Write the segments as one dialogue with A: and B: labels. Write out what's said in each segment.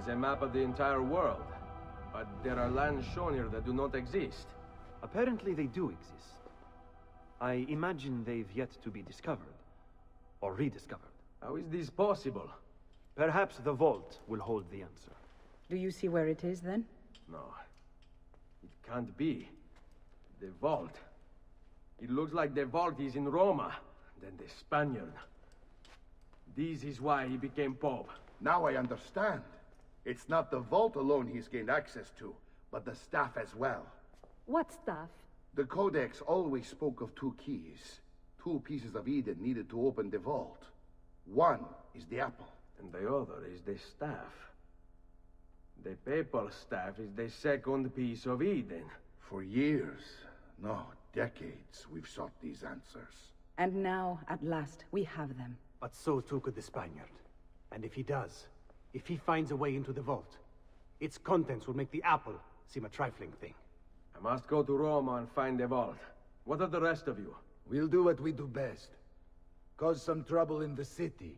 A: is a map of the entire world. But there are lands shown here that do not exist.
B: Apparently they do exist. I imagine they've yet to be discovered. Or rediscovered.
A: How is this possible?
B: Perhaps the vault will hold the answer.
C: Do you see where it is, then?
A: No. It can't be. The vault. It looks like the vault is in Roma, then the Spaniard. This is why he became Pope.
D: Now I understand. It's not the vault alone he's gained access to, but the staff as well.
E: What staff?
D: The Codex always spoke of two keys. Two pieces of Eden needed to open the vault. One is the apple.
A: And the other is the staff. The papal staff is the second piece of Eden.
D: For years, no, decades, we've sought these answers.
C: And now, at last, we have them.
F: But so too could the Spaniard. And if he does, if he finds a way into the vault, its contents will make the apple seem a trifling thing.
A: I must go to Roma and find the vault. What of the rest of you?
G: We'll do what we do best. Cause some trouble in the city,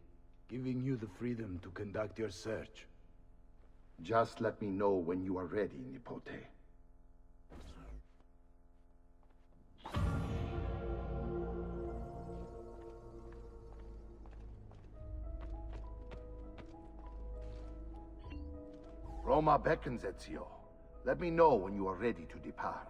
G: giving you the freedom to conduct your search.
D: Just let me know when you are ready, Nipote. Roma beckons, Ezio. Let me know when you are ready to depart.